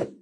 you